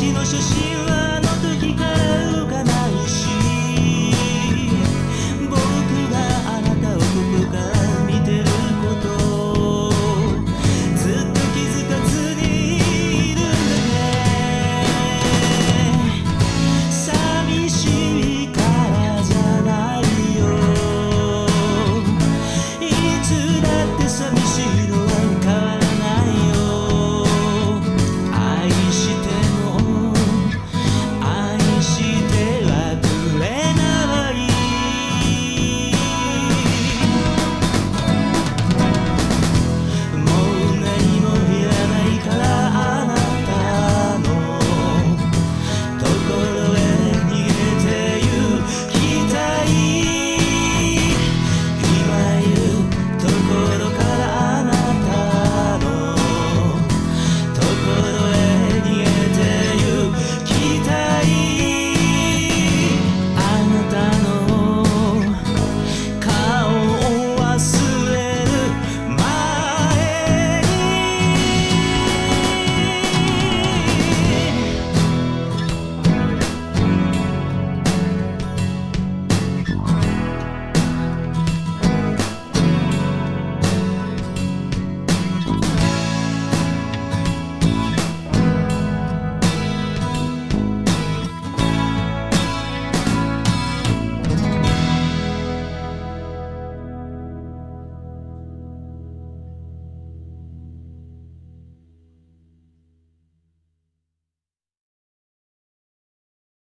私の初心